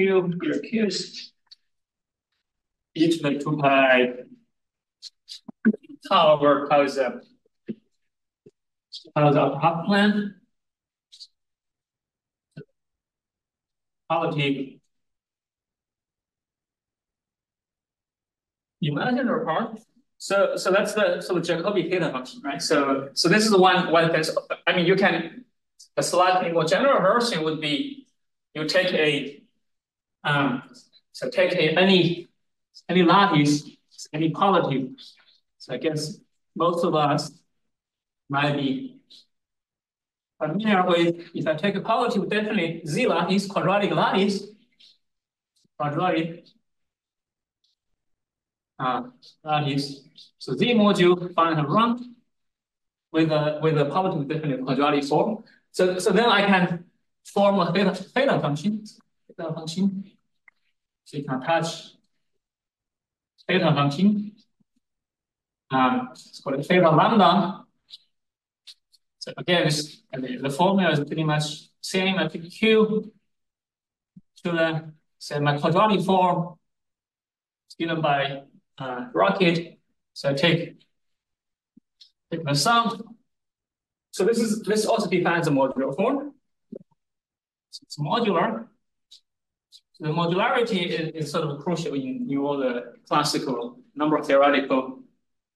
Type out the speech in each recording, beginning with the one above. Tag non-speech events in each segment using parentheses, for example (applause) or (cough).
Q, here Q is e to the two pi tau over a tau is a half plan. Quality imaginary part. So so that's the so the Jacobi theta function, right? So so this is the one one that's I mean you can a slightly more general version would be you take a um so take any any lattice, any quality. So I guess most of us might be familiar with if I take a quality, definitely Z lattice, quadratic lattice, quadratic uh, lattice. So Z module find a run with a with a positive definite quadratic form. So so then I can form a theta theta function, function. So you can attach theta function. Um, it's called theta lambda. So again, this, the formula is pretty much same. I pick Q to the say my quadratic form is given by uh, rocket. So I take take the sum. So this is this also defines a modular form. So it's modular. The modularity is, is, sort of crucial in, in all the classical number theoretical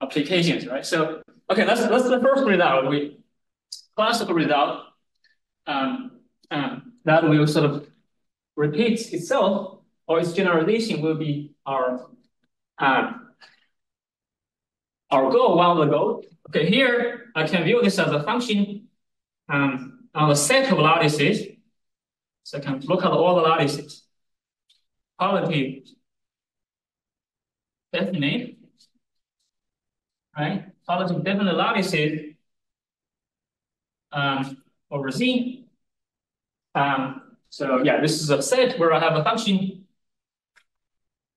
applications, right? So okay, that's that's the first result. We classical result um, um, that will sort of repeat itself, or its generalization will be our um, our goal, one of the goal. Okay, here I can view this as a function um, on the set of lattices. So I can look at all the lattices. Quality definite, right? Quality definite lattices um, over Z. Um, so yeah, this is a set where I have a function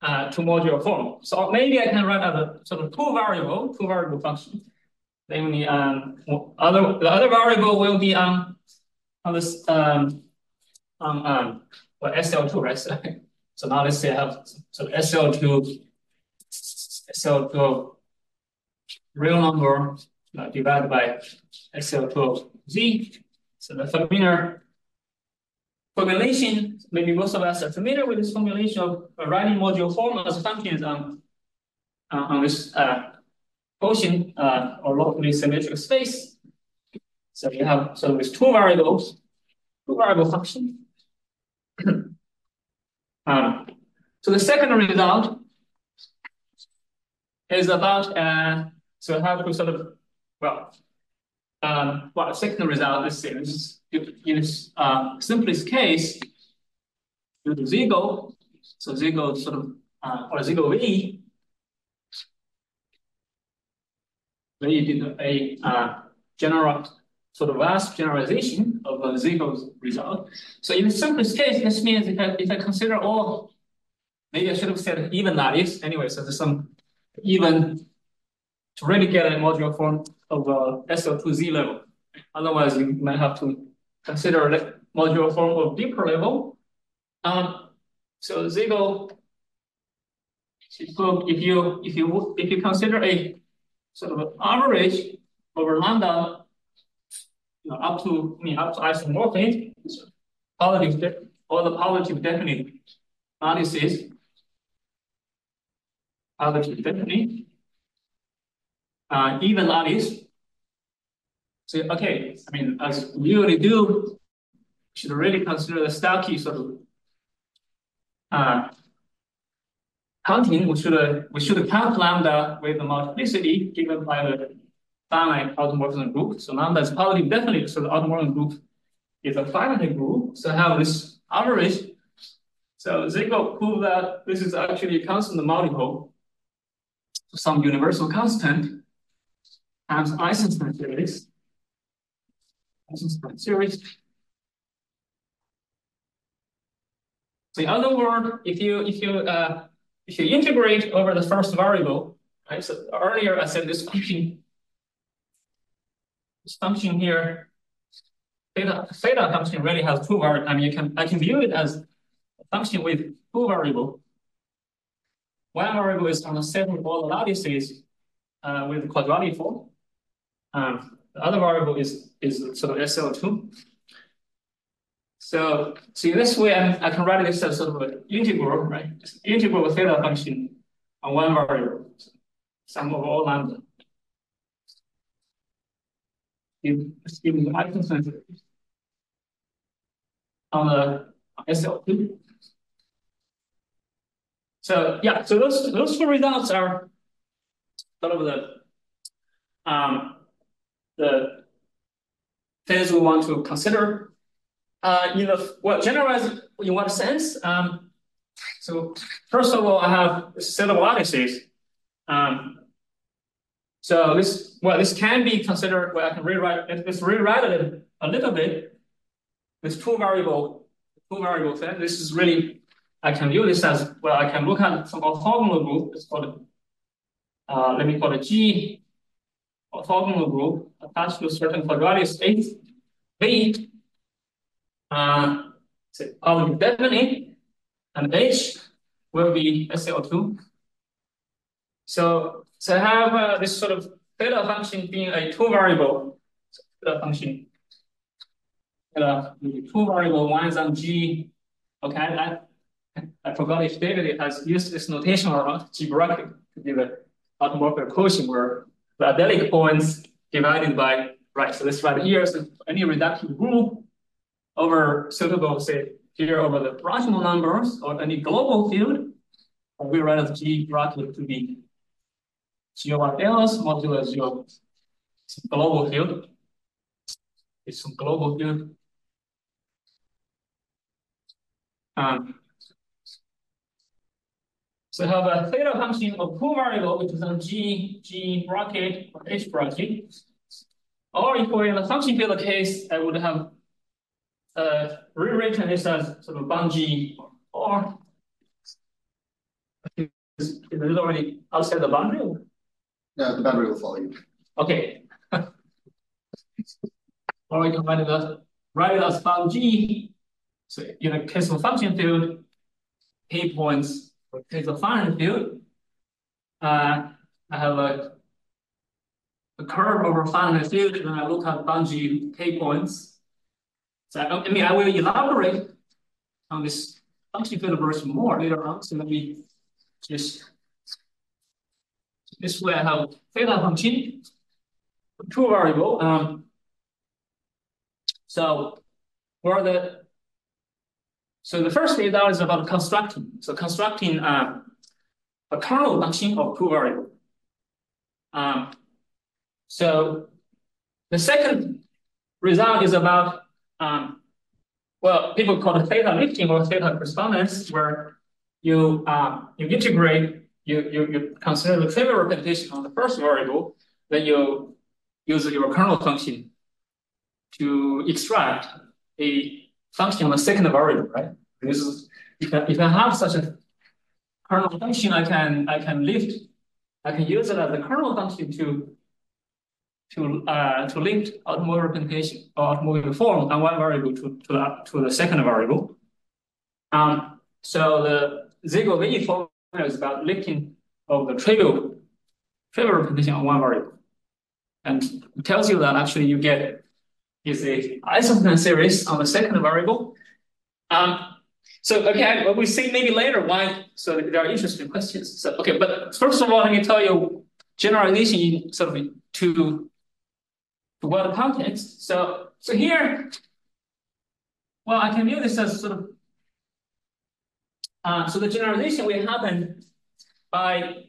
uh, to module form. So maybe I can write a sort of two variable, two variable function. Namely, um, other the other variable will be on on this um on um well SL2, right? (laughs) So, now let's say I have so SL2 SL2 real number uh, divided by SL2 Z. So the familiar formulation, maybe most of us are familiar with this formulation of writing module form as functions on, on this uh, quotient uh, or locally symmetric space. So you have so with two variables, two variable function. (clears throat) um, so the second result is about uh, so how to sort of well um, well, second result is this in its uh, simplest case, due to so Siegel sort of, uh, or Siegel-Weil, we did a uh, general, sort of vast generalization of a Siegel's result. So in the simplest case, this means if I, if I consider all, maybe I should have said even lattice, anyway, so there's some even to really get a modular form of uh, SL2Z level. Otherwise, you might have to consider a modular form of deeper level. Um, so Siegel, if you if you if you consider a sort of average over lambda, you know, up to I mean up to isomorphic, positive all the positive definite analysis, positive definite uh, even lattice. So, okay, I mean, as we usually do, should really consider the stacky sort of uh, counting. We should uh, we should count lambda with the multiplicity given by the finite automorphism group. So lambda is probably definitely, so the automorphism group is a finite group. So I have this average. So Siegel prove that this is actually a constant multiple, some universal constant times Eisenstein series. Eisenstein series. So in other words, if you if you uh, if you integrate over the first variable, right? So earlier I said this function, function here, theta theta function really has two variables. I mean, you can I can view it as a function with two variable. One variable is on set of all lattices uh, with quadratic form. Um, the other variable is is sort of SL2. So, see this way I, I can write this as sort of an integral, right? Just integral theta function on one variable, sum of all lambda. Give the eigenfunction on the SL2. So yeah, so those those two results are sort of the um, the things we want to consider. Uh, in the well, generalized in what sense? Um, so first of all, I have set of. Um, so this well, this can be considered. Well, I can rewrite. Let's rewrite it a little bit. This two variable, two variable set. This is really I can view this as well. I can look at some orthogonal group. It's called uh, let me call it G orthogonal group attached to certain quadratic space V. Uh, positive definite, and H will be SL2. So, I have uh, this sort of theta function being a two variable theta function. Theta two variable, one is on G. Okay, I, I forgot if David has used this notation or not, G bracket to give a automorphic quotient where the adelic points divided by, right, so this right here, so any reductive group over suitable, say, here over the rational numbers or any global field, we write as G bracket to be G over Ls modulo zero global field. It's a global field. Um, so I have a theta function of two variable, which is on G, G bracket or H bracket. Or if we're in the function field case, I would have uh, rewritten this as sort of Bun_G or is, is it already outside the boundary? Yeah, the boundary will follow you. Okay. or we can as write it as Bun_G. So in the case of function field, p points take the finite field. Uh, I have a, a curve over finite field, and I look at Bun_G k points. So I, I mean, I will elaborate on this function field version more later on. So let me just this way I have theta function, two variable. Um, so for the so the first data is about constructing. So constructing uh, a kernel function of two variable. Um, so the second result is about, um, well, people call it theta lifting or theta correspondence, where you um, you integrate, you, you, you consider the trivial representation on the first variable, then you use your kernel function to extract a function on the second variable, right? This is if I, if I have such a kernel function, I can I can lift, I can use it as a kernel function to to uh, to lift automorphic representation or automorphic form on one variable to to the, to the second variable. Um, so the Siegel-Weil formula is about lifting of the trivial trivial representation on one variable, and it tells you that actually you get is a Eisenstein series on the second variable. Um, so, okay, well, we see maybe later why, so there are interesting questions. So, okay, but first of all, let me tell you generalization in sort of to, to what context. So, so here, well, I can view this as sort of, uh, so the generalization will happen by,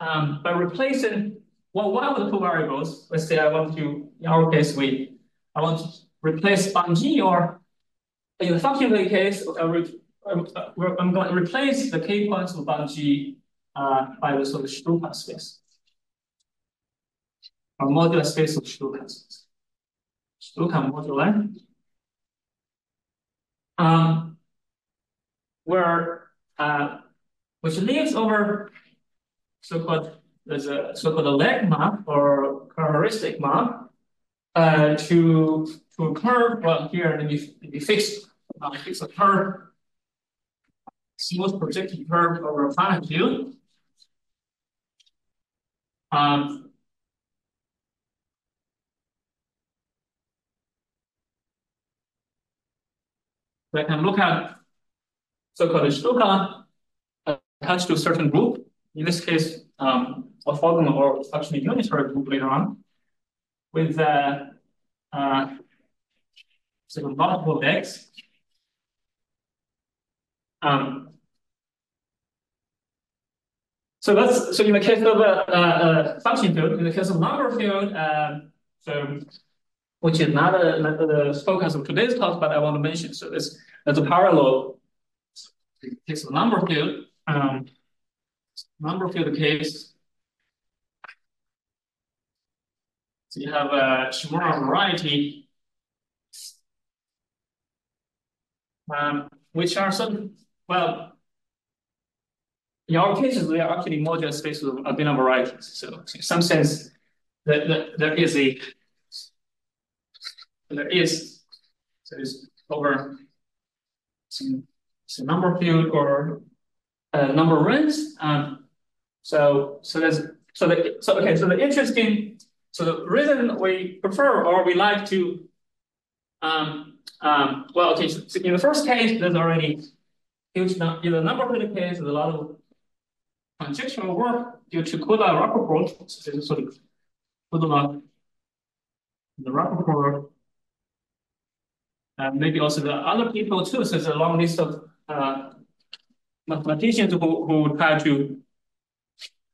um, by replacing, well, one of the two variables, let's say I want to, in our case, we I want to replace Bun_G or in the function value case, uh, I'm, I'm going to replace the k points of Bungie uh, by the sort of Shtuka space. A modular space of Shtuka space. Shtuka modular. Um, where uh, which leaves over so-called there's a so-called a leg map or characteristic map uh, to to a curve. Well, here let me, let me fix uh, fix a curve smooth projective curve over a finite field. Um, we can look at so-called Shtuka attached to a certain group. In this case, um, orthogonal or actually unitary group later on with uh, uh, so multiple decks. Um, so that's so in the case of a, a, a function field, in the case of number field, uh, so which is not, a, the focus of today's talk, but I want to mention. So this there's a parallel case of number field. Um, number field case. So you have a Shimura variety, um, which are some well, in our cases, they are actually modular space with a binary varieties. So in some sense, that, that there is a there is so it's over some, some number field or uh, number rings. Um, so so there's so the so okay so the interesting so the reason we prefer or we like to um um well okay so in the first case there's already huge number, in the number of the case, there's a lot of conjectural work due to Kudla Rapoport. So this is sort of Kudla the Rapoport. And maybe also the other people too. So there's a long list of uh, mathematicians who, who try to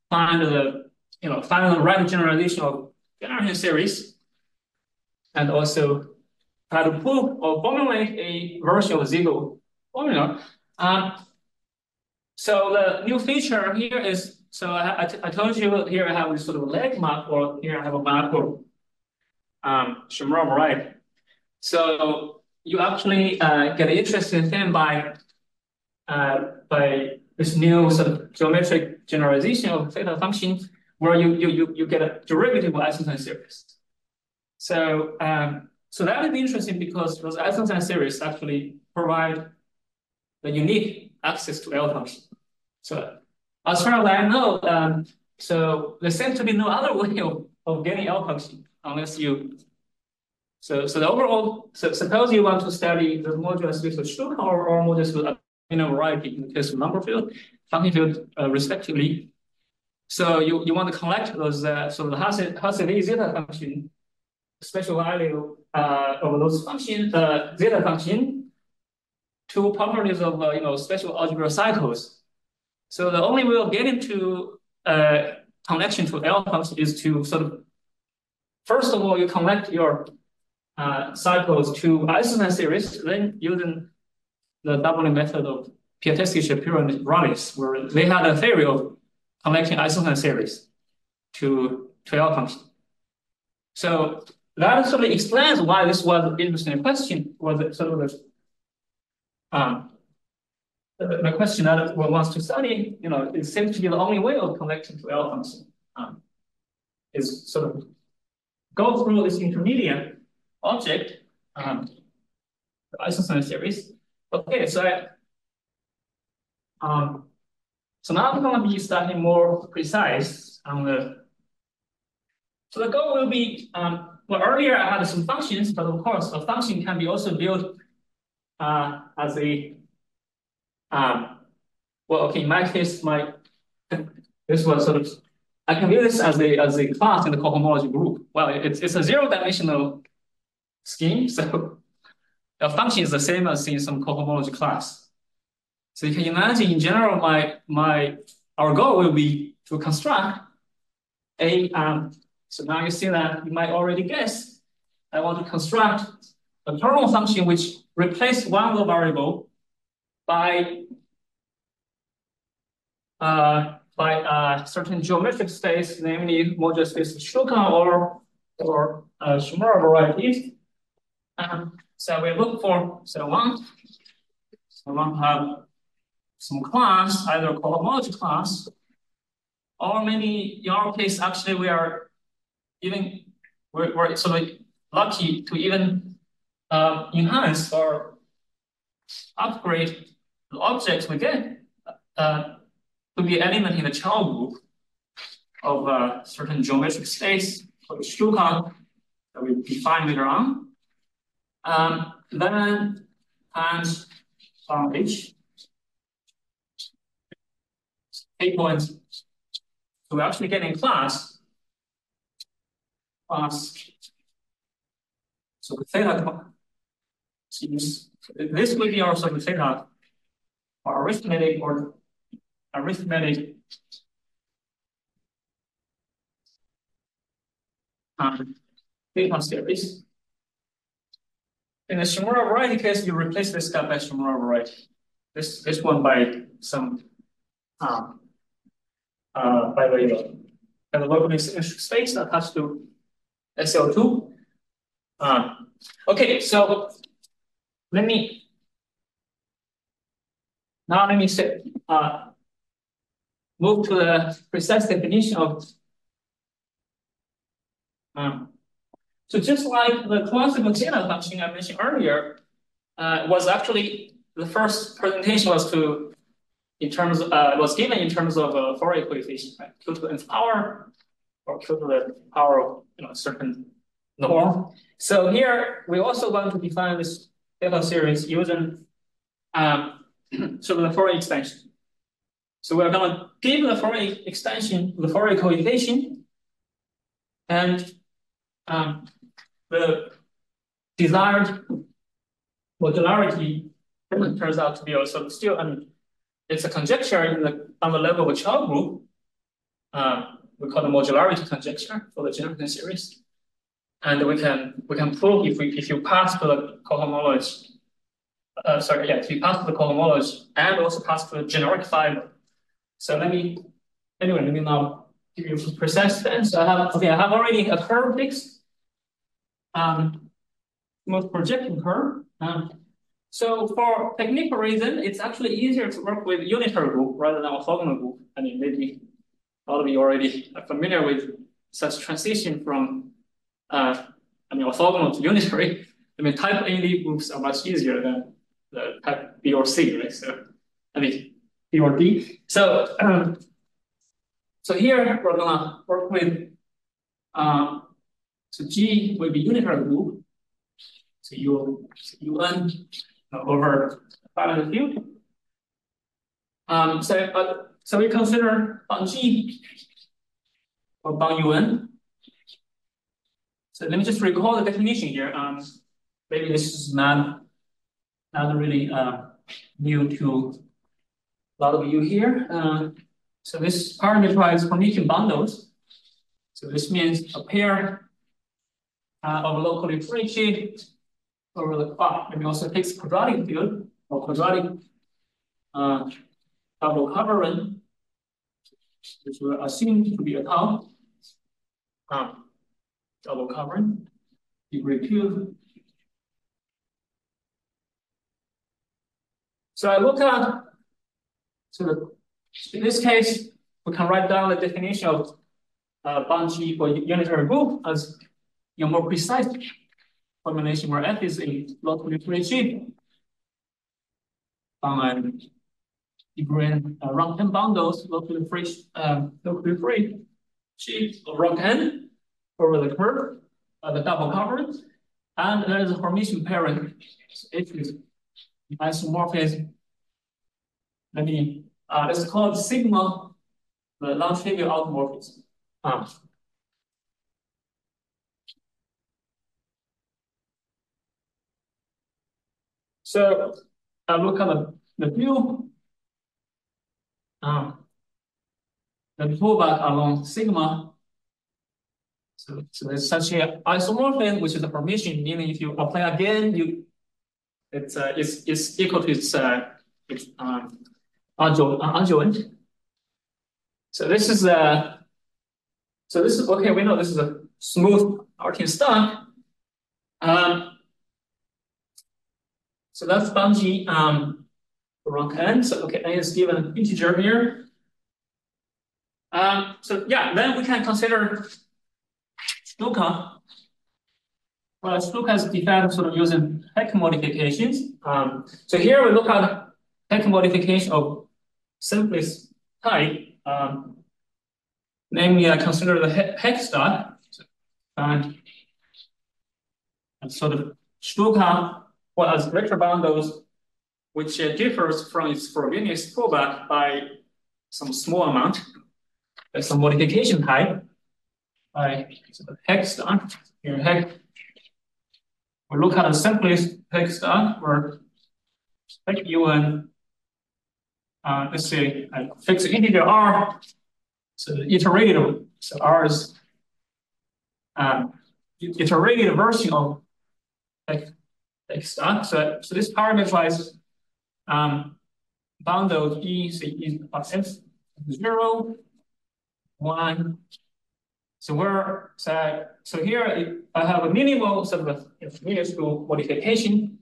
find the, you know, find the right generalization of generation series and also try to prove or formulate a version of Siegel formula um, so the new feature here is, so I, I, told you here I have this sort of leg map, or here I have a map of um, right? So you actually uh, get interested in by uh, by this new sort of geometric generalization of theta function, where you you you, you get a derivative of Eisenstein series. So um, so that would be interesting because those Eisenstein series actually provide the unique access to L function. So as far as I know, um, so there seems to be no other (laughs) way of, of getting L function unless you. So so the overall, so suppose you want to study the modular of Shtuka or, or modular space you variety in the case of number field, function field uh, respectively. So you, you want to collect those uh, so the Hasse zeta function special value uh, of those function uh, zeta function two properties of uh, you know special algebra cycles. So the only way of getting to uh, connection to L function is to sort of first of all you connect your uh, cycles to Eisenstein series, then using the doubling method of Piatetski, Shapiro, and Rallis, where they had a theory of connecting Eisenstein series to to function. So that sort of explains why this was an interesting question, was sort of the um, the question that one wants to study, you know, it seems to be the only way of connecting to function um, is sort of go through this intermediate object, um, the Eisenstein series. Okay, so um, so now I'm going to be starting more precise on the. So the goal will be, um, well, earlier I had some functions, but of course, a function can be also built uh, as a, um, well, okay, in my case, my, (laughs) this was sort of, I can view this as a, as a class in the cohomology group. Well, it's, it's a zero dimensional scheme. (laughs) So the function is the same as in some cohomology class. So you can imagine in general, my, my, our goal will be to construct a, um, so now you see that you might already guess, I want to construct a kernel function which replace one of the variable by uh, by a certain geometric space, namely modular space Shtuka or or uh, Shimura varieties. Um, so we look for so one, so one have some class, either cohomology class, or maybe in our case, actually we are even we're, we're sort of lucky to even uh, enhance or upgrade the objects we get uh, to be element in the Chow group of a certain geometric space called Shtuka that we define later on. Um, then times from. Eight points. So we're actually getting class class. So the theta seems this will be also the theta or arithmetic or arithmetic um, theta series. In the Shimura variety case, you replace this guy by Shimura variety. This this one by some um uh by the by the symmetric space attached to SL2. Um, okay, so let me now let me say uh move to the precise definition of um, so just like the classical theta function I mentioned earlier, uh, was actually the first presentation was to in terms of, uh, was given in terms of a Fourier coefficient, right? Q to the nth power or Q to the power of you know a certain norm. So here we also want to define this theta series using um, (clears throat) sort of the Fourier extension. So we're going to give the Fourier extension the Fourier coefficient and um, the desired modularity turns out to be also still, mean, it's a conjecture in the, on the level of a Chow group. Uh, we call the modularity conjecture for the general series. And we can we can prove if we if you pass the cohomology, uh, sorry, yeah, if you pass the cohomology and also pass the generic fiber. So let me anyway, let me now give you a precise answer. I have okay, I have already a curve fixed um, most projecting curve. Um, so for technical reason, it's actually easier to work with unitary group rather than orthogonal group. I mean, maybe all of you already are familiar with such transition from, uh, I mean, orthogonal to unitary. I mean, type A groups are much easier than the type B or C, right? So, I mean, B or D. So, um, (clears throat) so here we're gonna work with um, so G will be unitary group. So you UN over finite field. Um, so uh, so we consider on G or bound UN. So let me just recall the definition here. Um, maybe this is not not really uh, new to a lot of you here. Uh, so this parameterized Hermitian bundles. So this means a pair uh, of locally free sheaf over the ah, maybe also takes quadratic field or quadratic uh, double covering, which we assume to be a tau. Um, double covering, degree cube. So I look at, so the, in this case, we can write down the definition of uh, Bun_G for unitary group as a more precise formulation where F is a free sheaf on different uh, rank bundles locally free uh, locally free sheaf of rank n over the curve, uh, the double coverage, and there is a Hermitian pairing. So it is isomorphism. Let me uh, let's call it sigma the non-trivial automorphism. Um, So I look at the, the view, the pullback along sigma. So, so there's such a isomorphism, which is a Hermitian, meaning if you apply again, you it's uh, it's, it's equal to its uh, its um adjoint. So this is uh, so this is okay. We know this is a smooth Artin stack. Um, so that's Bun_G um, rank n. So okay, n is given an integer here. Um, so yeah, then we can consider Shtuka. Well, Shtuka is defined sort of using Hecke modifications. Um, so here we look at Hecke modification of simplest type. Um, namely, I consider the Hecke star and, and so the Shtuka as vector bundles, which uh, differs from its Frobenius pullback by some small amount. There's some modification type by star. Here, Hecke. We look at the simplest star where Hecke UN uh, let's say I fix integer r, so the iterated, so r is um, iterated version of x, So, so this parameterizes um, bundled e, say e plus f zero, one. So where so so here I have a minimal sort of minuscule modification,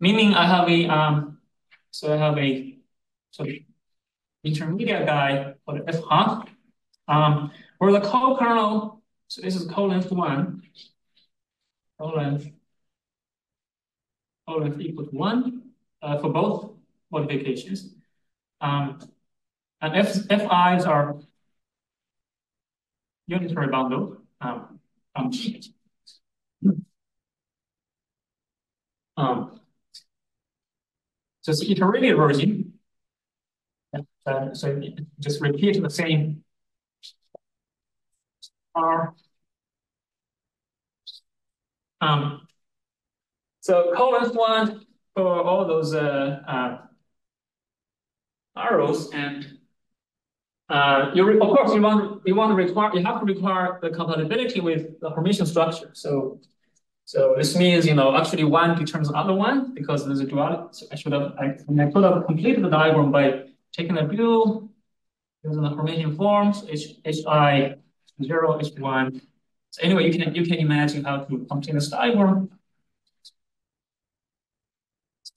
meaning I have a um so I have a so intermediate guy for the F half. Um, where the co-kernel, so this is co-length one, co-length, equal to one uh, for both modifications. Um, and F, FIs are unitary bundle um, um, um, so it's iterated version uh, so just repeat the same R. Um, so columns one for all those uh, uh, arrows and uh, you of course you want you want to require you have to require the compatibility with the Hermitian structure. So so this means you know actually one determines the other one because there's a duality. So I should have I, I could have completed the diagram by taking a view using the Hermitian forms, H, HI zero, H1. So anyway, you can you can imagine how to complete this diagram.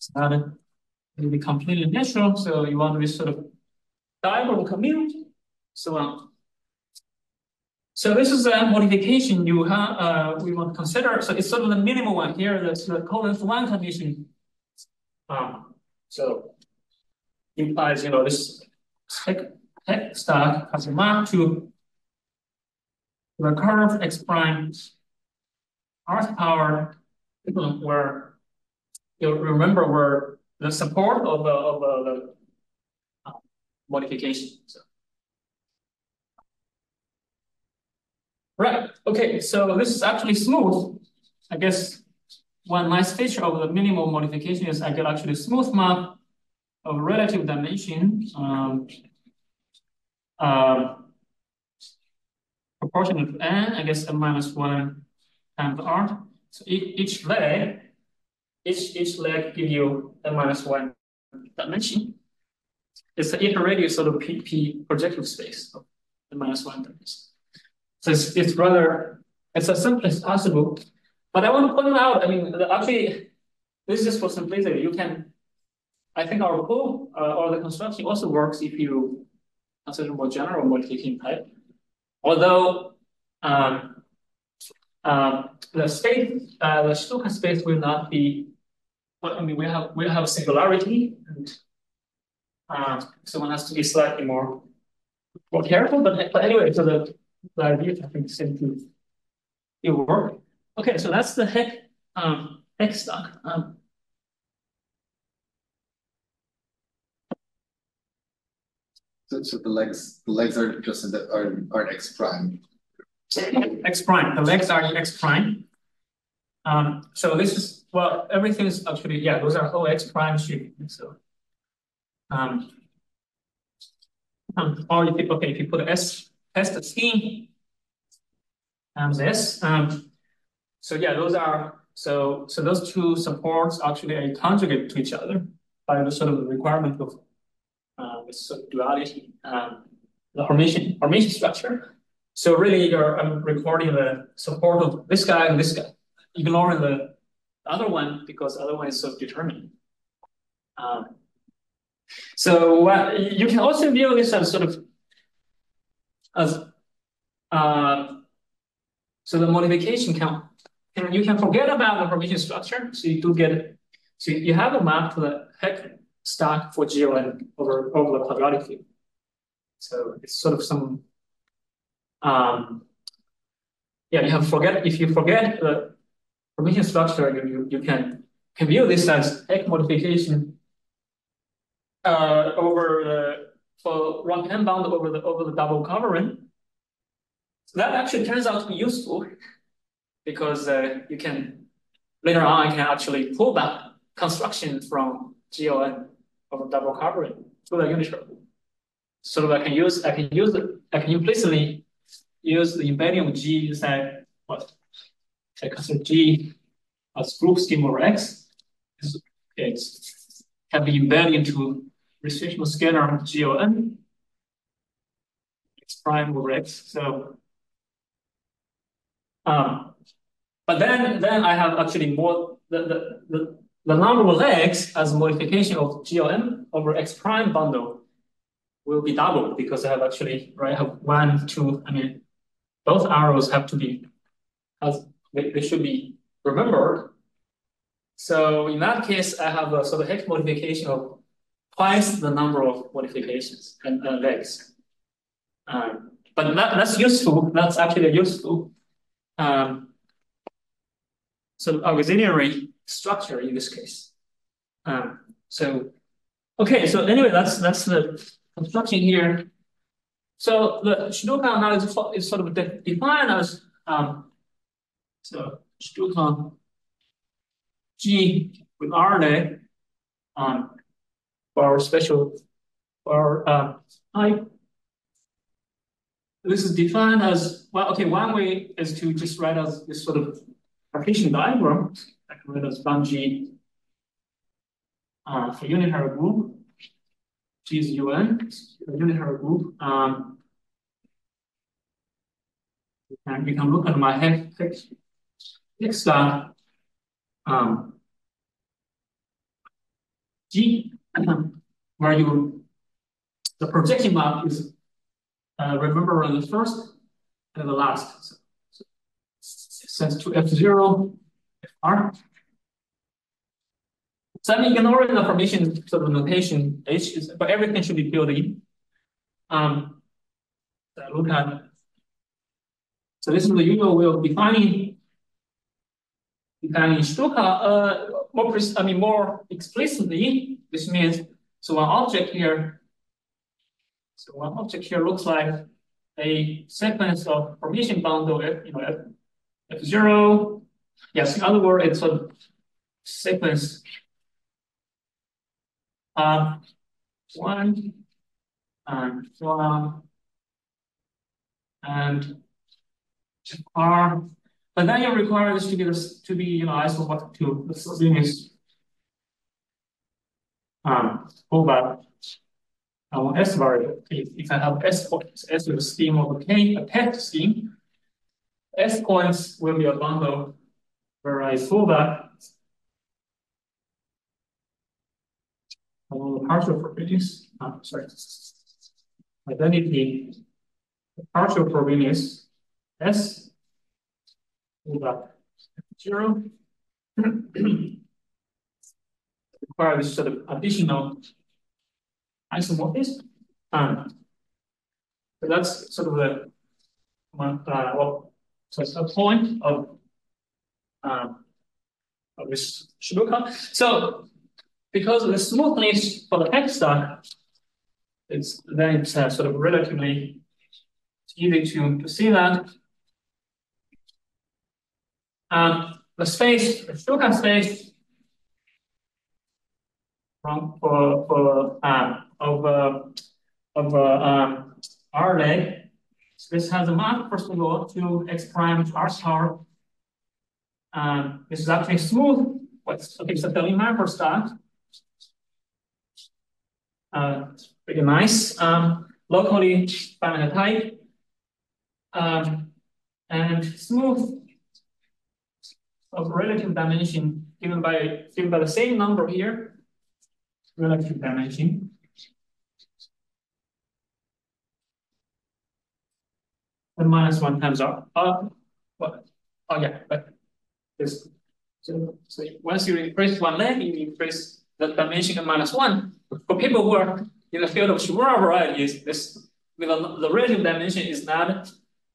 It's not be completely natural, so you want to be sort of diagonal commute, so on. So this is a modification you have uh, we want to consider. So it's sort of the minimal one here, that's the colon one condition. Um, so implies, you know, this Hecke star has a map to the curve x prime r power where you remember where the support of the of the uh, modification. So. Right. Okay. So this is actually smooth. I guess one nice feature of the minimal modification is I get actually smooth map of relative dimension um, uh, proportional to n, I guess n minus one times r. So each, each leg, each each leg give you n minus one dimension. It's the iterative sort of PP projective space of n minus one dimension. So it's, it's rather it's as simple as possible. But I want to point out, I mean, actually, this is just for simplicity. You can I think our code uh, or the construction also works if you consider more general modification type. Although um, uh, the space, uh, the Shtuka space will not be. Well, I mean, we have we have singularity, and uh, so one has to be slightly more more careful. But but anyway, so the, the idea I think seems to it work. Okay, so that's the Hecke um, Hecke stack. Um, So, so the legs, the legs are just in the are, are x prime. X prime. The legs are x prime. Um, so this is well, everything is actually yeah. Those are all x prime shape. So, um, um, or if you, okay, if you put s test scheme times s, um, so yeah, those are so so those two supports actually are conjugate to each other by the sort of the requirement of uh, with sort of duality, um, the Hermitian, Hermitian structure. So really, you're I'm recording the support of this guy and this guy, ignoring the other one because the other one is self-determined. Um, so uh, you can also view this as sort of as uh, so the modification can, can you can forget about the Hermitian structure. So you do get so you have a map to the Hecke stack for GON over, over the quadratic field. So it's sort of some, um, yeah, you have forget, if you forget the Hermitian structure, you, you, you can, can view this as Hecke modification uh, over the, for rank n bound over the, over the double covering. So that actually turns out to be useful because uh, you can, later on, I can actually pull back construction from GON over double covering to the unitary. So that I can use, I can use, I can implicitly use the embedding of G inside what? Consider G as group scheme over X. It can be embedded into restrictional scalar X prime over X. So, um, but then then I have actually more the the the, the number of legs as modification of GON over X prime bundle will be doubled because I have actually right have one, two, I mean both arrows have to be as they, they should be remembered. So in that case, I have a sort of Hecke modification of twice the number of modifications and legs. Um, but that, that's useful. That's actually useful. Um, so auxiliary structure in this case. Um, so okay. So anyway, that's that's the construction here. So the Shidulkan analysis is sort of de defined as um, so Shidulkan G with RNA um, for our special for uh, type. This is defined as well. Okay, one way is to just write as this sort of partition diagram. I can write as G uh, for unitary group G is UN, unitary group. Um, and you can look at my Hecke, Hecke dot um, G, (clears throat) where you the projection map is uh, remember the first and the last. So, so sends to F0, FR. So I'm ignoring the formation sort of notation H, is, but everything should be built in. Um, so look at, so this is the usual way of defining, defining Shtuka, uh, more, I mean, more explicitly, this means, so one object here, so one object here looks like a sequence of formation bundle, you know, F, F0, yes, in other words, it's a sequence um, one and one and R. But then you require this to be this to be you know isomorphic to the Salinas um over our S variable. If, if I have S points, S with a scheme over K, a path scheme, S points will be a bundle where I solve that the partial probabilities, uh, sorry, identity, partial probabilities S zero (clears throat) require this sort of additional isomorphism. Um, so that's sort of the uh, well, so it's a point of um, of this Shidulkan. So because of the smoothness for the Hecke stack, it's then it's uh, sort of relatively easy to, to see that. Um, the space, the Shidulkan space from for for of uh, of uh, um, RNA. So this has a map first of all to x prime to r star. Um, this is actually smooth. What's okay? So the map for start uh, pretty nice. Um, locally finite type um, and smooth of relative dimension given by given by the same number here, relative dimension. And minus one times r. Uh, what? Oh yeah, but this. So, so once you increase one leg, you increase the dimension of minus one. For people who are in the field of Shimura varieties, this the, the relative dimension is not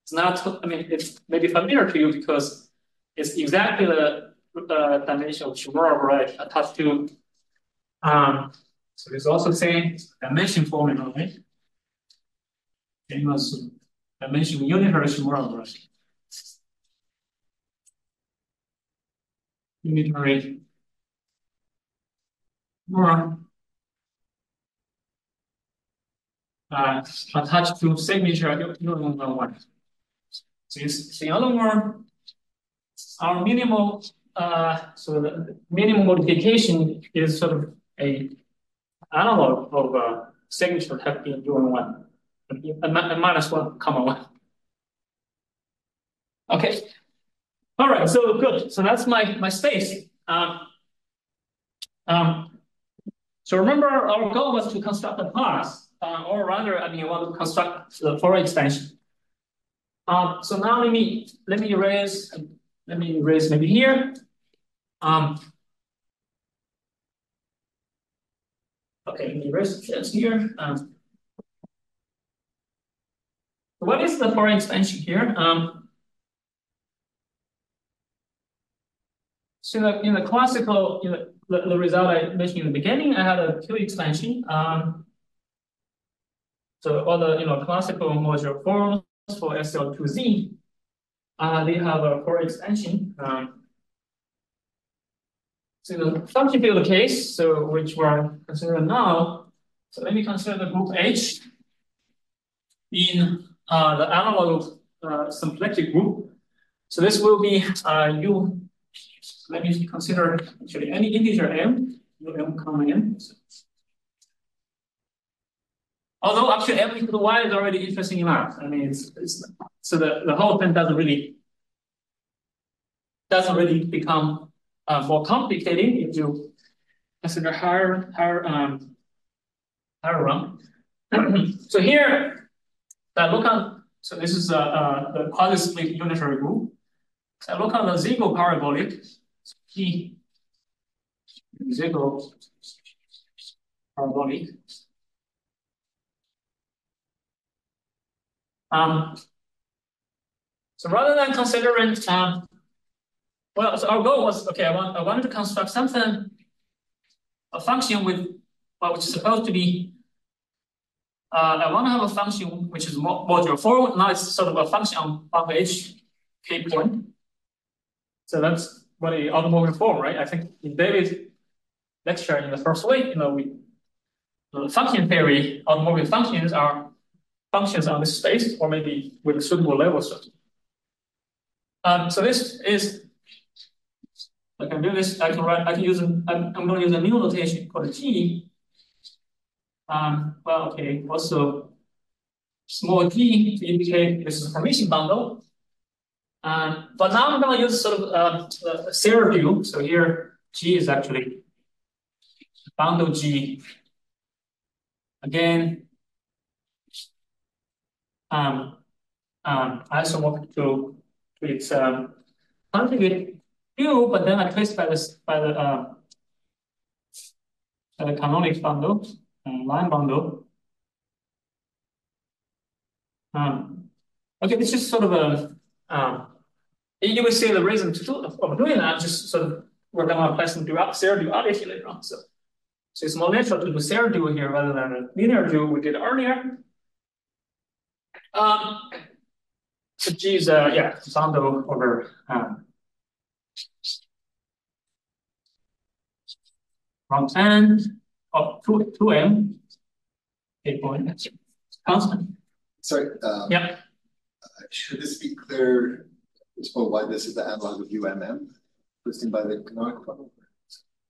it's not. I mean, it's maybe familiar to you because it's exactly the uh, dimension of Shimura variety attached to. Um, so it's also saying dimension formula, right? Famous dimension unitary Shimura variety. Unitary more uh, attached to signature union one. So in other words, our minimal uh, so the minimal modification is sort of a analog of uh, signature type in union one, a, minus one comma one. Okay. All right. So good. So that's my my space. Um, um, so remember our goal was to construct a class, uh, or rather, I mean, I want to construct the Fourier extension. Um, so now let me let me erase let me erase maybe here. Um, okay, let me erase just here. Um, what is the Fourier extension here? Um, so in the, in the classical, in the the, the result I mentioned in the beginning, I had a Q expansion. Um, so all the you know classical modular forms for SL2Z, uh, they have a Fourier extension. Um, so the function field case, so which we're considering now. So let me consider the group H in uh, the analog uh, symplectic group. So this will be uh, U let me consider actually any integer m, m comma n. Although actually m equal to y is already interesting enough. I mean, it's, it's so the, the whole thing doesn't really doesn't really become uh, more complicated if you consider higher higher um higher run. (clears throat) so here, that look at so this is uh, uh, the quasi-split unitary group. So look at the Siegel parabolic. P Siegel parabolic. Um, so rather than considering, um, well, so our goal was okay. I want I wanted to construct something, a function with, well, which is supposed to be. Uh, I want to have a function which is modular form. Now it's sort of a function on, on h k point. So that's what the automorphic form, right? I think in David's lecture in the first week, you know, we the function theory, automorphic functions are functions on this space or maybe with a suitable level structure. Um, so this is I can do this. I can write. I can use. I'm, I'm going to use a new notation called G. Um, well, okay. Also, small g to indicate this is a Hermitian bundle. Um, but now I'm going to use sort of uh, a serial view. So here, G is actually bundle G. Again, isomorphic to, to its um, conjugate view, but then I trace by this by the uh, by the canonic bundle, uh, line bundle. Um, okay, this is sort of a um, you will see the reason to do, of doing that, just sort of we're going to apply some dual, duality later on. So, so it's more natural to do Serre dual here rather than a linear dual we did earlier. Um, so G is, uh, yeah, bundle over um, from n of 2, 2m, 8 point, constant. Sorry. Um, yeah. Should this be clear as for why this is the analog of UMM, twisting by the canonical bundle?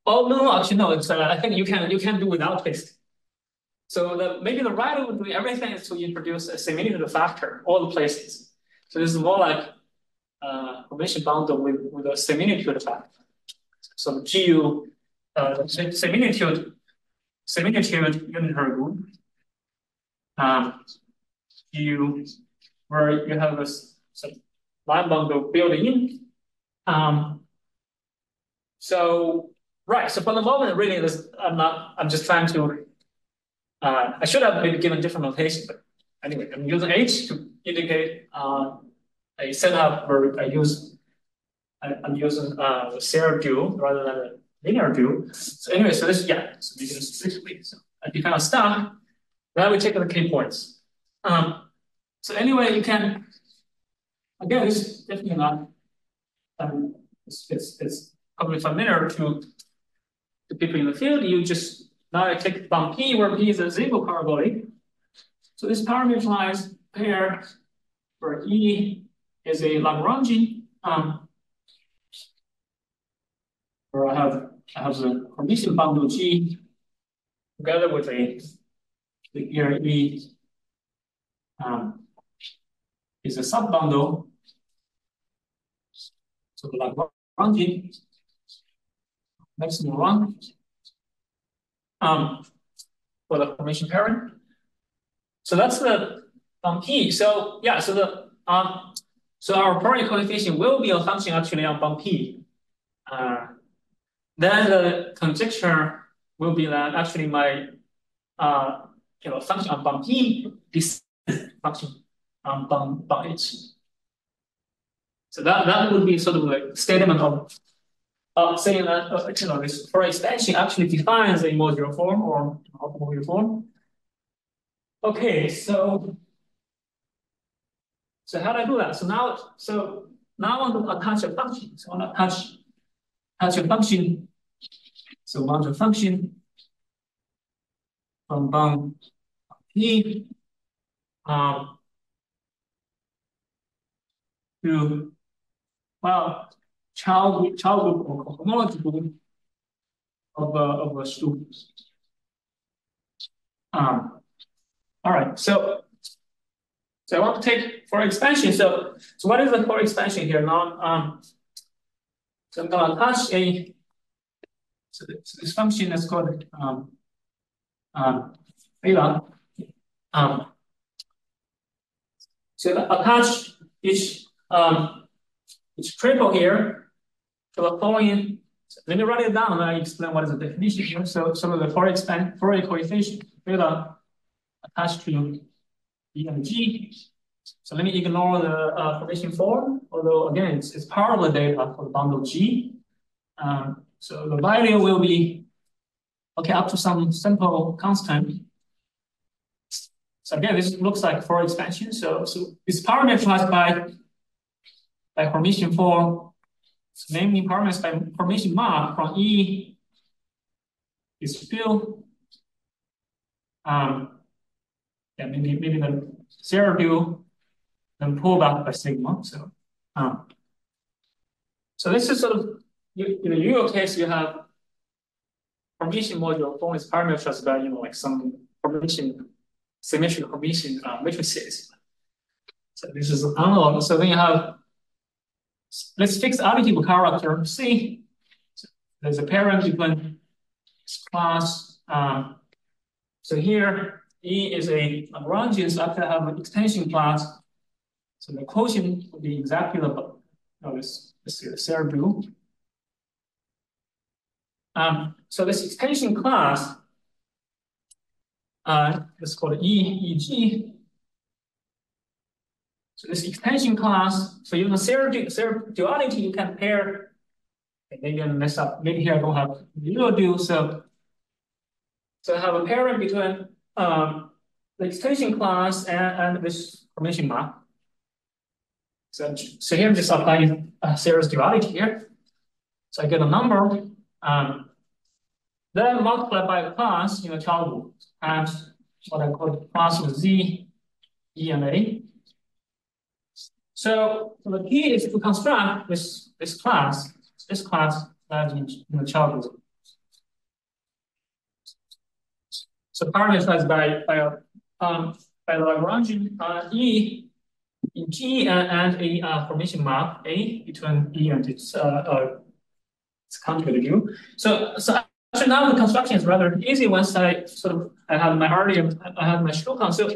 Oh no, no, actually no. It's uh, I think you can you can do without twisting. So the maybe the right way of doing everything is to introduce a similitude factor all the places. So this is more like uh, Hermitian bundle with with a similitude factor. So GU uh, similitude similitude unitary group. Um, GU where you have a some line bundle built in. Um, so Right. So for the moment, really, this I'm not. I'm just trying to. Uh, I should have maybe given different notation, but anyway, I'm using H to indicate uh, a setup where I use. I, am using uh, Serre dual rather than a linear dual. So anyway, so this yeah. So we can specifically so I'd be kind of stuck. Then we take the k points. Um, so anyway, you can again, this is definitely not. Um, it's, it's, it's probably familiar to the people in the field, you just now I take from P where P is a Siegel parabolic. So this parameterized pair for E is a Lagrangian. Um, where I have I have the Hermitian bundle G together with a the here E um, is a subbundle. So the Lagrangian maximum one um, for the formation parent. So that's the um, P. So yeah, so the um, so our probability coefficient will be a function actually on Bun_P. Uh, then the conjecture will be that actually my uh, you know function on Bun_P is function on bump Bun_H. So that that would be sort of like statement of uh, saying that uh, you know this Fourier expansion actually defines a modular form or modular form. Okay, so so how do I do that? So now so now I want to attach a function. So I want to attach attach a function. So want a function from bound P um, to well Chow Chow or homology of uh, of uh, students. Um, all right, so so I want to take Fourier expansion. So so what is the Fourier expansion here? Now, um, so I'm going to attach a so this, this function is called um, um, theta. Um, so attach each um, each triple here so following, let me write it down and I explain what is the definition here. So, so the Fourier expand Fourier coefficient attached to E and G. So let me ignore the uh, Hermitian form, although again, it's, it's part of the data for the bundle G. Um, so the value will be, okay, up to some simple constant. So again, this looks like Fourier expansion. So, so it's parameterized by, by Hermitian form namely parameters by Hermitian mark from E is still um yeah maybe maybe the Serre dual then pull back by sigma. So um so this is sort of in the usual case you have Hermitian module form is parameterized by you know like some Hermitian symmetric formation uh, matrices. So this is analog. So then you have let's fix additive character C. There's a parent this class. Um, so here E is a Lagrangian, so after I have an extension class. So the quotient will be exactly the no, this, this is Serre dual. Um, so this extension class uh, is called EEG. So this extension class, so using Serre, Serre duality, you can pair, maybe I mess up, maybe here I don't have Serre dual, so, so I have a pairing between um, the extension class and, and this Hermitian map. So, so here I'm just applying Serre's duality here. So I get a number, um, then multiply by the class in the Chow group times what I call class of Z, E, and A. So, so the key is to construct this, this class, this class that in, in the Chow group. So parameterized by by a um, by the Lagrangian uh, E in G and, and a uh, Hermitian map A between E and its uh, uh its conjugate U. So so actually now the construction is rather easy once I sort of I have my earlier I have my Shtuka. So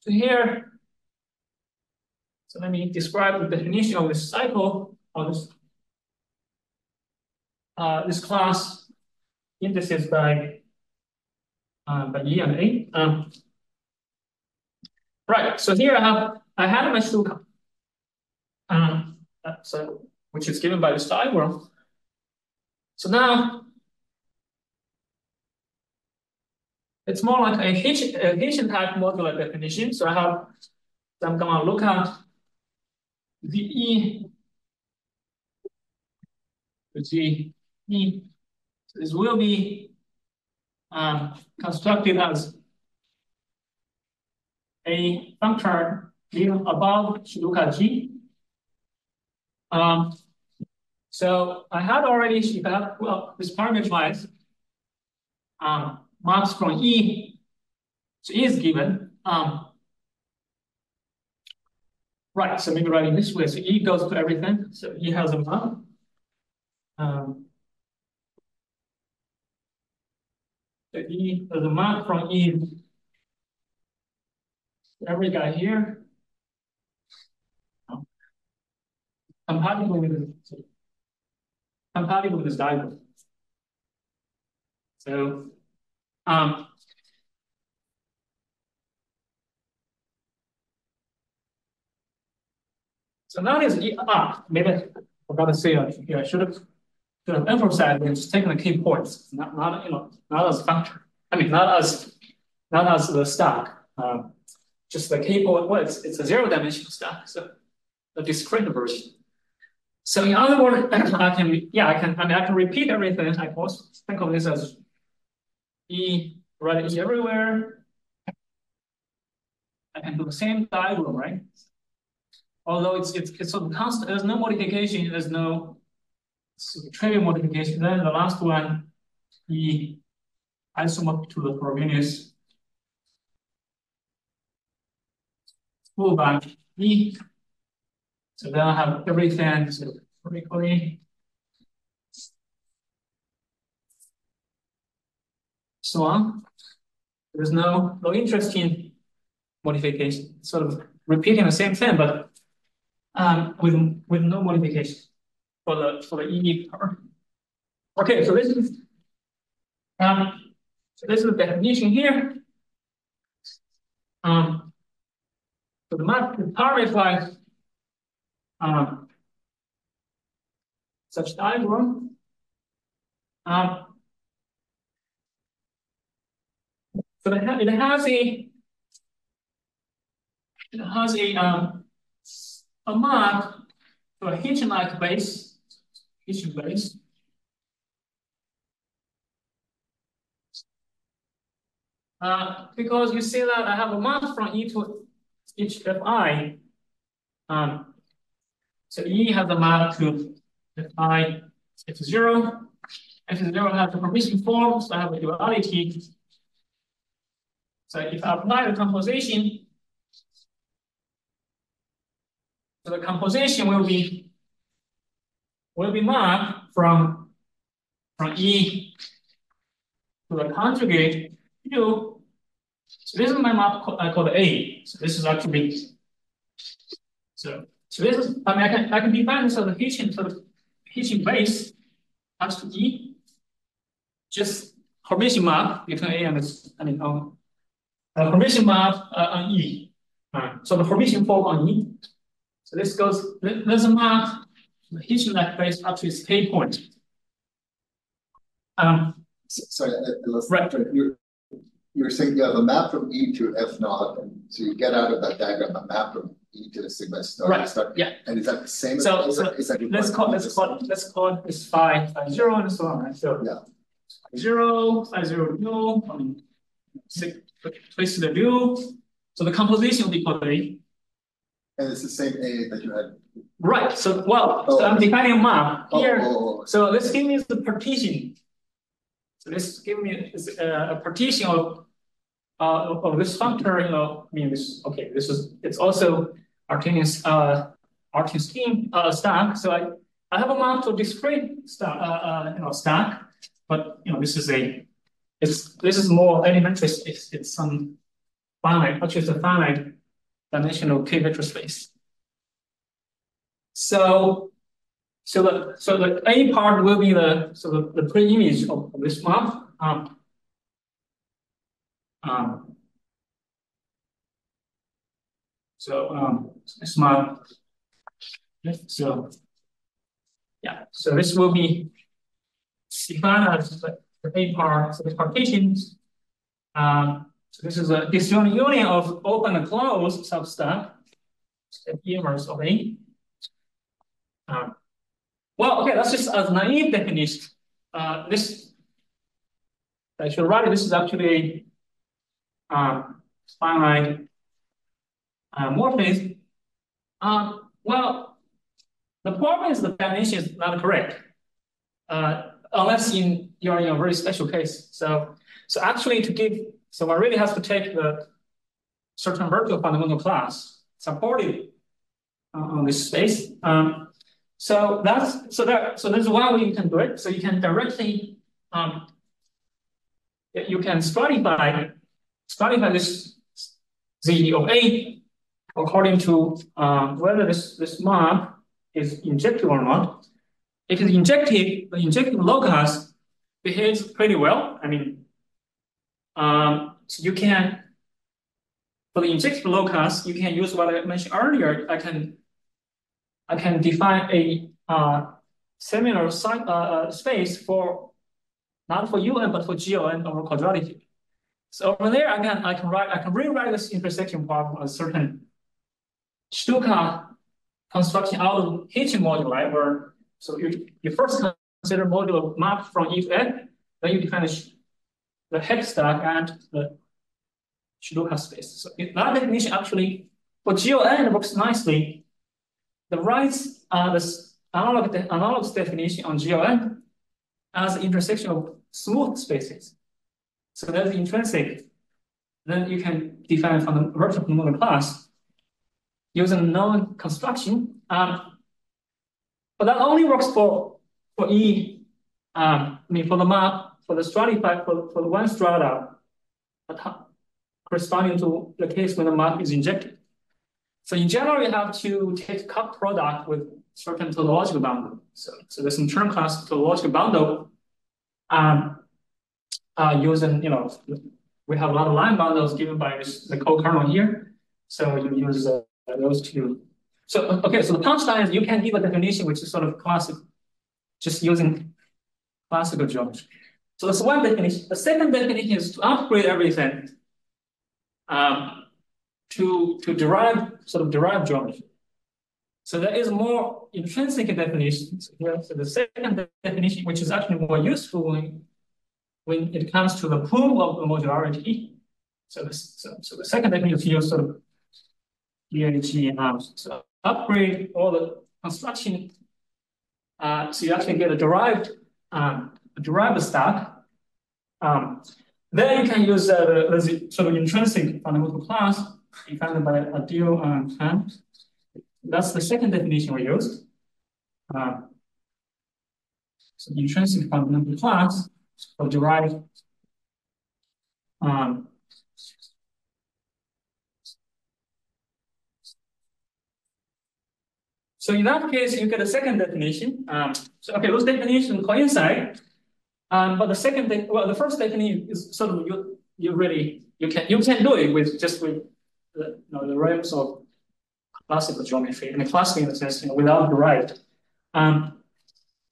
so here so let me describe the definition of this cycle of this uh, this class indices by uh, by E and A. Um, right. So here I have I had my Shtuka, um, so which is given by this diagram. So now it's more like a Hitch a Hitchin type modular definition. So I have so I'm look at the E the E. This will be um, constructed as a function being above Shtuka G. Um, so I had already, well, this parameterized um, maps from E, so E is given. Um, right, so maybe writing this way. So E goes to everything. So E has a map. Um, the E, the map from E, every guy here, compatible with this, compatible with this diagram. So, um, so now is E, ah, maybe I forgot to say, uh, yeah, I should have to emphasize is taking the key points, not, not you know, not as a function. I mean, not as not as the stack. Um, just the key point. Well, it's, it's a zero dimensional stack, so the discrete version. So in other words, (coughs) I can yeah, I can I mean I can repeat everything. I can also think of this as E right E everywhere. I can do the same diagram, right? Although it's it's it's sort of constant, there's no modification, there's no so trivial modification. Then the last one, the isomorphic to the Frobenius full back E. So then I have everything so vertically. So on. There's no no interesting modification, sort of repeating the same thing, but um, with with no modification for the for the EE part. Okay, so this is um so this is the definition here. Um so the map parameterize um such diagram. Um so it has a it has a um a map to a Hitchin-like base issue base. Uh, because you see that I have a map from E to each Fi. Um, so E has a map to Fi F0. F0 has the Hermitian form, so I have a duality. So if I apply the composition, so the composition will be will be mapped from, from E to the conjugate U. So this is my map I call A. So this is actually so so this is I mean I can I can define so the Hitchin so the Hitchin base has to E just Hermitian map between A and this, I mean on uh, Hermitian map uh, on E. Uh, so the Hermitian form on E. So this goes there's a map the Hitchin like base up to its K point. Um, sorry, let's, right. You're, you're saying you have a map from E to F naught, and so you get out of that diagram a map from E to the sigma star. Right. Star. Yeah. And is that the same? So, as, so is that let's call let's call let's call this phi phi zero and so on. Right. So yeah. Zero phi zero nu. I mean, place the nu. So the composition will be called A. And it's the same A that you had. Right. So, well, oh. so I'm defining a map oh, here. Oh, oh, so let's give me the partition. So let's give me uh, a partition of, uh, of this functor, you know, I mean, this, okay, this is, it's also Artinian, uh, Artinian scheme, uh, stack. So I, I have a map to discrete stack, uh, uh, you know, stack, but, you know, this is a, it's, this is more elementary, it's, it's some finite, actually it's a finite dimensional k vector space. So, So the so the A part will be the so the, the pre-image of, of this map. Um, um, so um, this map. So yeah, so this will be defined as the A part, so the partitions. Um, so this is a disjoint union of open and closed substack, inverse of A. Um, well, okay, that's just a naive definition. Uh, this, I should write it, this is actually uh, finite uh, morphism. Uh, well, the problem is the definition is not correct, uh, unless in you're in a very special case. So, so actually to give, so one really has to take the certain virtual fundamental class supported uh, on this space. Um, so that's so that so there's one way you can do it. So you can directly um, you can stratify stratify this z of a according to uh, whether this this map is injective or not. If it's injective, the injective locus behaves pretty well. I mean, um, so you can for the injective locus, you can use what I mentioned earlier. I can I can define a uh, similar uh, uh, space for not for UN but for GON over quadratic. So over there, I can I can write I can rewrite this intersection problem as certain Shtuka construction out of Hitchin module, right? Where so you you first consider modulo map from N, then you define the, the Hecke stack and the Shtuka space. So that definition actually for GON works nicely the rights are the analog de analogous definition on GLN as the intersection of smooth spaces. So that's intrinsic. Then you can define from the virtual fundamental class using known construction. Um, but that only works for for E. Um, I mean for the map for the stratified for, for the one strata corresponding to the case when the map is injected. So in general, you have to take cup product with certain topological bundle. So, so this internal class topological bundle um, uh, using, you know, we have a lot of line bundles given by the co-kernel here. So you use uh, those two. So, okay, so the punchline is you can give a definition which is sort of classic, just using classical geometry. So that's one definition. The second definition is to upgrade everything. Um, to, to derive sort of derive geometry. So there is more intrinsic definitions here. So the second definition, which is actually more useful when, when it comes to the proof of the modularity. So, this, so, so the second definition is here sort of DAG um, so upgrade all the construction. Uh, so you actually get a derived um, derived stack. Um, then you can use uh, the, sort of intrinsic fundamental class defined by a dual uh, That's the second definition we used. Uh, so intrinsic fundamental class will derived um, So in that case, you get a second definition. Um, so okay, those definitions coincide. Um, but the second, thing, well, the first definition is sort of you, you really you can you can do it with just with the, you know, the realms of classical geometry, and classical in the sense, you know, without derived. Um,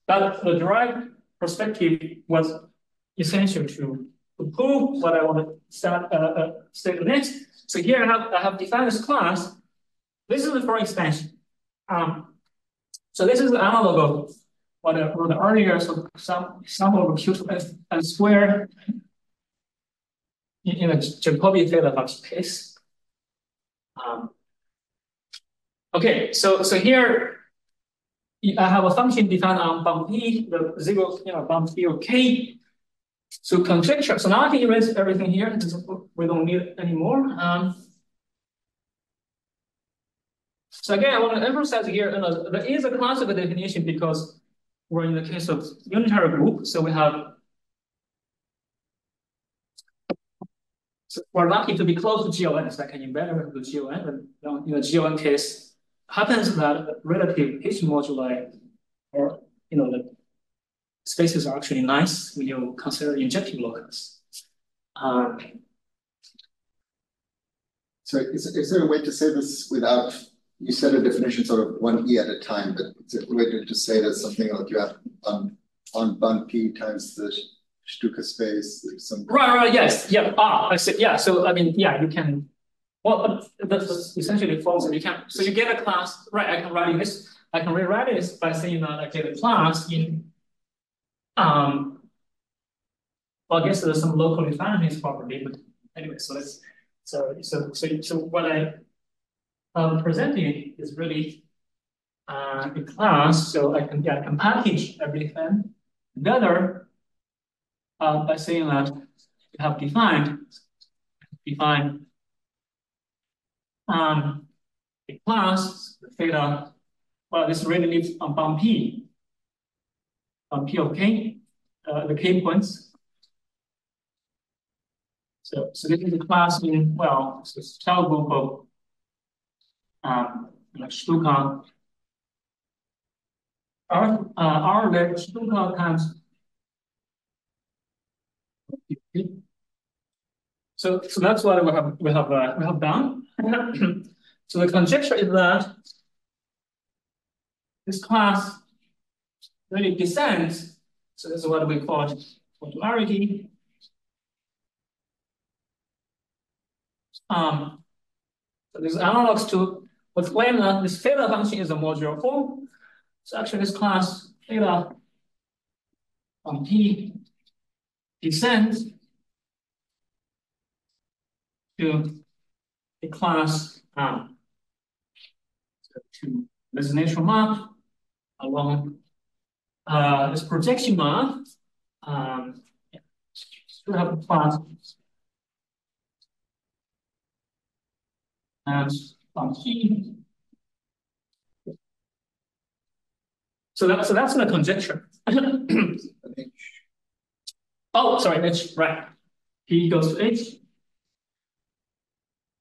but the derived perspective was essential to, to prove what I want to start uh, uh, state next. So here I have, I have defined this class. This is the Fourier expansion. Um, so this is the analog of what, uh, what the earlier so some sample of Q2 and square in, in a Jacobi theta function case. Um, okay, so so here I have a function defined on Bun_P, the zero, you know, Bun_P of K. So conjecture. So now I can erase everything here. We don't need it anymore. Um, so again, I want to emphasize here, you know, there is a classical definition because we're in the case of unitary group. So we have So we're lucky to be close to GON, so I can everything to GON. And in the GON case, happens that relative H moduli or you know the spaces are actually nice when you consider injective locus. Um, so is, is there a way to say this without you said a definition sort of one e at a time, but is it way to say that something like you have on on Bun_P times the Shtuka space, some right, right, yes, yeah, ah, I see, yeah. So I mean, yeah, you can. Well, that's essentially false. You can so you get a class, right? I can write this. I can rewrite this by saying that I get a class in. Um. Well, I guess there's some local refinement property, but anyway, so let's so so so so what I um presenting is really uh a class, so I can yeah package everything together uh, by saying that we have defined define um, a class the theta. Well, this really lives on Bun_P on p of k, uh, the k points. So, so this is a class in well, so it's a group of um, Shtuka. R uh, R Shtuka times so, so that's what we have we have uh, we have done. (clears throat) so the conjecture is that this class really descends. So this is what we call modularity. Um, so this analogs to claimed that this theta function is a modular form. So actually this class theta on P descends to a class um, to residential map along uh, this projection map. Um, have a class and T. So that so that's the conjecture. (coughs) Oh, sorry, H, right. P goes to H.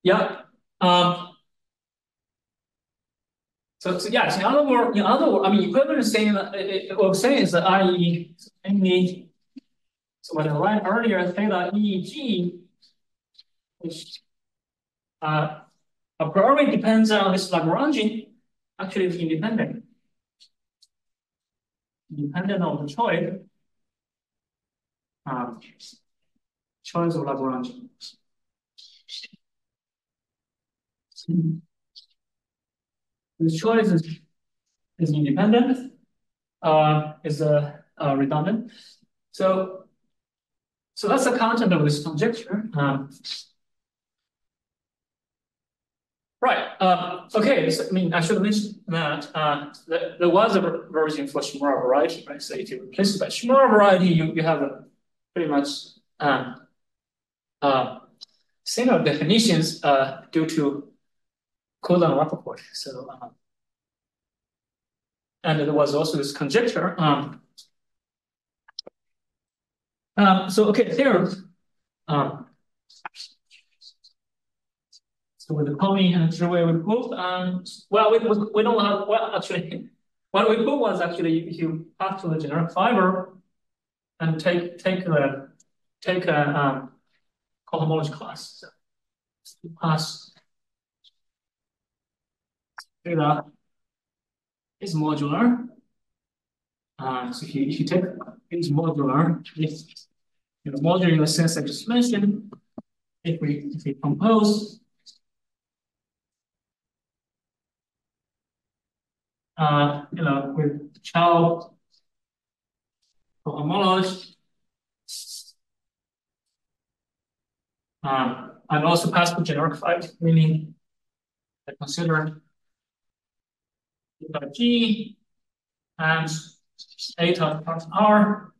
Yeah. Um, so, so yeah, so in other words, in other words, I mean, equivalent saying what I'm saying is that I need so what I write earlier, theta EG, which uh, a priori depends on this Lagrangian, actually it's independent. Independent of the choice um, choice of Lagrange. The choice is, is independent, uh, is uh, uh, redundant. So, so that's the content of this conjecture. Um, Right. Uh, okay. So, I mean, I should mention that uh, there was a version for Shimura variety, right? So if you replace it by Shimura variety, you, you have a pretty much um, uh, similar definitions uh, due to Kudla Rapoport. So, um, and there was also this conjecture. Um, um, so, okay, here, um, so with the Komi and Zhiwei we proved, and well, we, we, don't have, well, actually, (laughs) what we proved was actually if you pass to the generic fiber, and take take a take a um, cohomology class. So class theta is modular. Uh, so if you if you take is modular, if you know, modular in the sense I just mentioned, if we if we compose uh, you know, with Chow homology. Um, and also possible generic fight, meaning I consider G and eta plus R,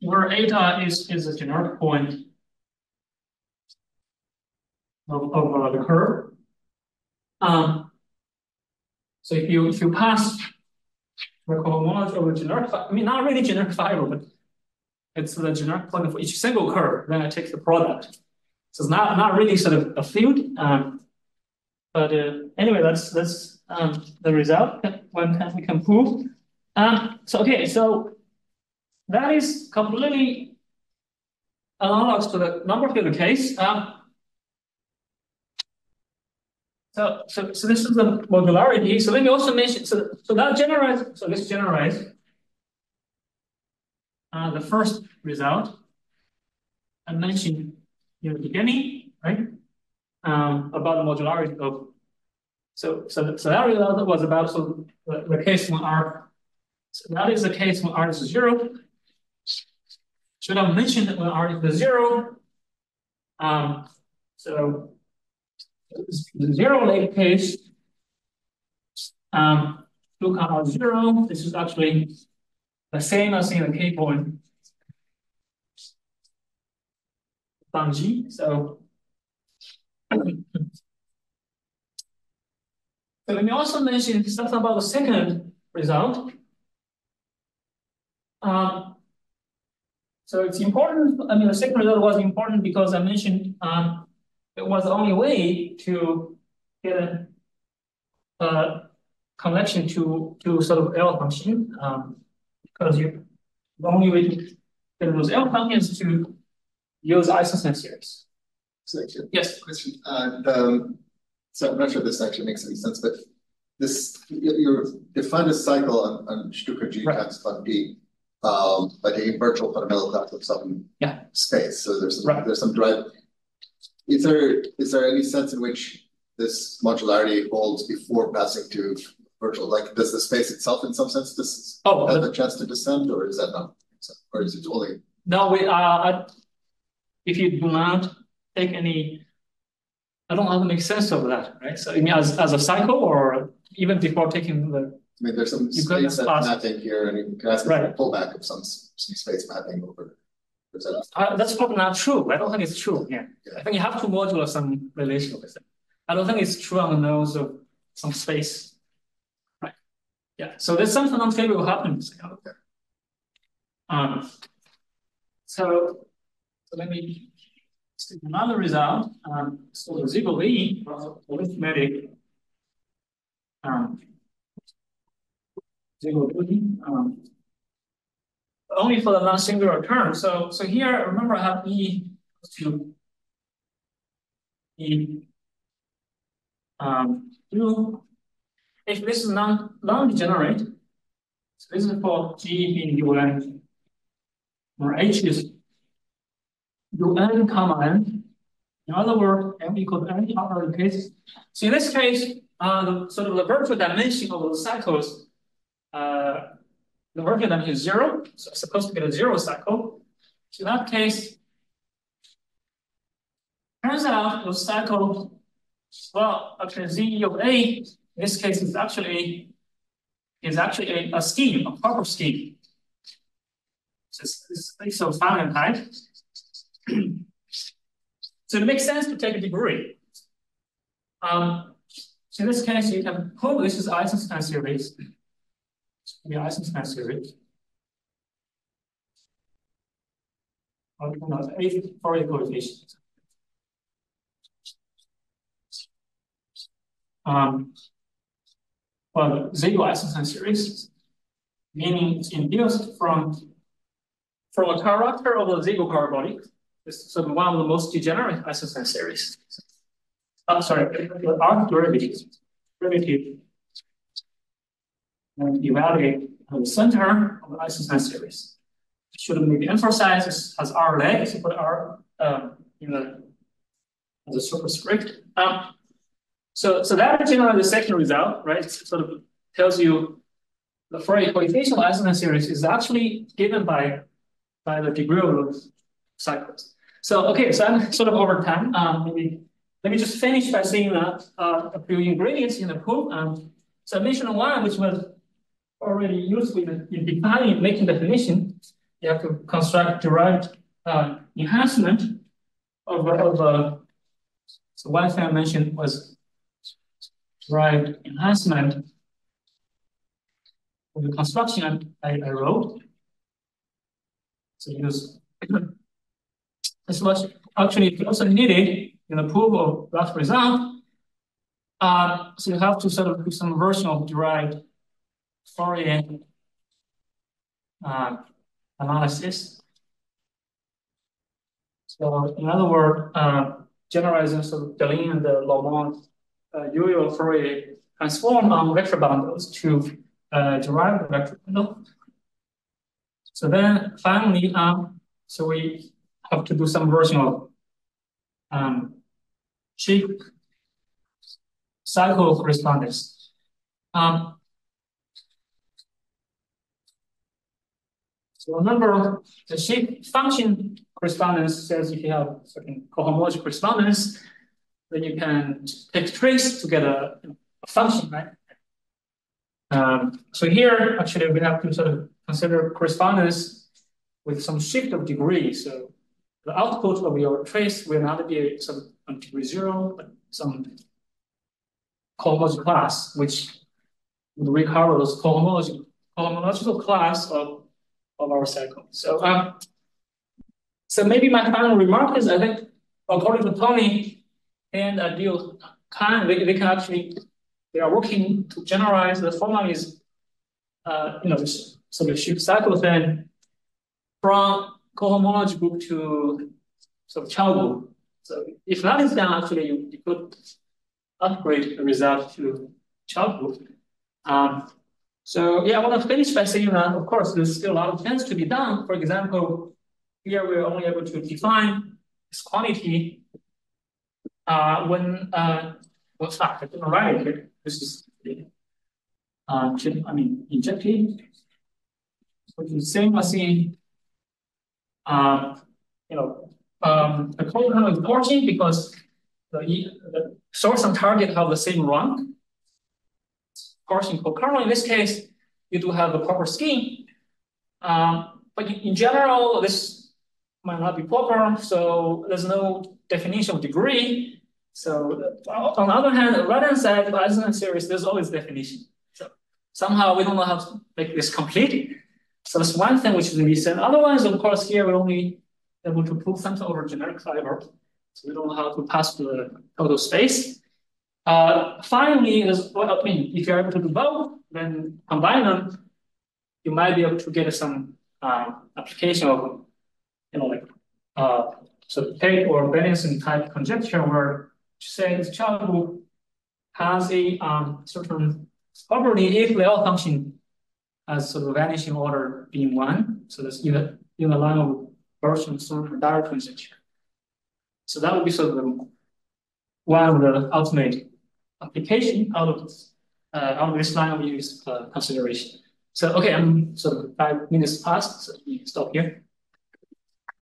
where eta is, is a generic point of, of uh, the curve. Um, so if you if you pass the cohomology of a generic, I mean, not really generic fiber, but it's the generic plugin for each single curve. Then I take the product. So it's not, not really sort of a field. Um, but uh, anyway, that's, that's um, the result when we can prove. Um, so okay, so that is completely analogous to the number field case. Um, so, so, so this is the modularity. So let me also mention, so, so that generates, so let's generate uh, the first result I mentioned in the beginning, right? Um, about the modularity of, so, so, so that result was about so the, the case when R, so that is the case when R is zero. Should have mentioned that when R is zero. Um, so zero leg case, um, at R zero. This is actually the same as in the K point fungi. So, so let me also mention something about the second result. Um, so it's important. I mean, the second result was important because I mentioned um, it was the only way to get a, a connection to to sort of L function. Um, because you the only way to get those L functions to use Eisenstein series. So, Yes. question, uh, the, so I'm not sure this actually makes any sense, but this, you, define a cycle on, on Shtuka G Right. times Bun_P. Um, by taking virtual fundamental class of some Yeah. space, so there's some, Right. there's some drive. Is there, is there any sense in which this modularity holds before passing to virtual, like, does the space itself in some sense this Oh, have a chance to descend, or is that not? Or is it only, no, we, uh, if you do not take any, I don't know how to make sense of that, right? So I mean, as, as a cycle or even before taking the, I mean, there's some You got space mapping here, and you can ask for a Right. pullback of some, s- some space mapping over. Uh, that's probably not true. I don't think it's true, yeah. Yeah. I think you have to modulate some relation with it. I don't think it's true on the nose of some space. Right, yeah, so there's something unfavorable happening. Okay. Um, so, so let me stick another result. Um, so the zero was arithmetic. Um, zero V, um, only for the non-singular term. So, so here, remember I have E equals to E um. If this is non, non-degenerate, so this is for G being UN, where H is UN comma N. In other words, M equal to N other case. So in this case, uh, the sort of the virtual dimension of the cycles, uh, the virtual dimension is zero, so it's supposed to get a zero cycle. So in that case, turns out the cycle, well, actually Z of A, in this case is actually is actually a, a scheme, a proper scheme. So it's, it's, of finite type. so it makes sense to take a degree. Um, so in this case, you can prove this is Eisenstein series. The Eisenstein series. Or you know, eighth Fourier coefficient. Um, well, zero Eisenstein series, meaning it's induced from from a character of the zero. It's sort of one of the most degenerate Eisenstein series. I'm sorry, the arc derivative, derivative, and evaluate the center of the Eisenstein series. Should maybe emphasize has R legs, you put R uh, in the as a superscript. Um, so, so that generates the second result, right? Sort of tells you the Fourier coefficient of series is actually given by by the degree of cycles. So, okay, so I'm sort of over time. Um, maybe let me just finish by saying that uh, a few ingredients in the proof. Um, so I mentioned one, which was already used in, in defining, making definition. You have to construct derived uh, enhancement of, of uh, so one thing I mentioned was derived enhancement of the construction I, I wrote. So use this was (clears throat) actually also needed in the proof of that result. uh, so you have to sort of do some version of derived Fourier uh, analysis. So in other words, uh, generalizing sort of Deligne and the Laumon uh, Euler Fourier transform on vector bundles to uh, derive the vector bundle. So then finally, um, so we have to do some version of um, sheaf cycle correspondence. Um, so remember the sheaf function correspondence says if you have certain cohomology correspondence, then you can take trace to get a, a function, right? Um, so here, actually, we have to sort of consider correspondence with some shift of degree. So the output of your trace will not be some degree zero, but some cohomology class, which would recover those cohomology, cohomological class of, of our cycle. So, um, so maybe my final remark is I think according to Tony and Adeel Khan, they, they can actually, they are working to generalize the formalism, uh, you know, this sort of sheaf cycle thing from cohomology group to sort of Chow group. So if that is done, actually you, you could upgrade the result to Chow group. Um, so yeah, I want to finish by saying that, of course, there's still a lot of things to be done. For example, here we're only able to define this quantity uh, when, uh, well, sorry, I didn't write it. This is, uh, I mean, injected. So the same machine, uh, you know, um, the code is important because the, the source and target have the same rank. Of course, in this case, you do have a proper scheme. Um, but in general, this might not be proper, so there's no definition of degree. So on the other hand, rather than side, the Eisenstein series, there's always definition. So somehow we don't know how to make this complete. So that's one thing which is recent. Otherwise, of course, here we're only able to prove something over generic fiber. So we don't know how to pass the total space. Uh, finally, is well, I mean, if you're able to do both, then combine them, you might be able to get some uh, application of, you know, like uh, so Tate or Beilinson type conjecture where say this child has a um, certain property if the L function has sort of vanishing order being one. So that's in in the line of version sort of direct conjecture. So that would be sort of one of the ultimate application out of this, uh, out of this line of use uh, consideration. So okay, I'm sort of five minutes past, so we stop here.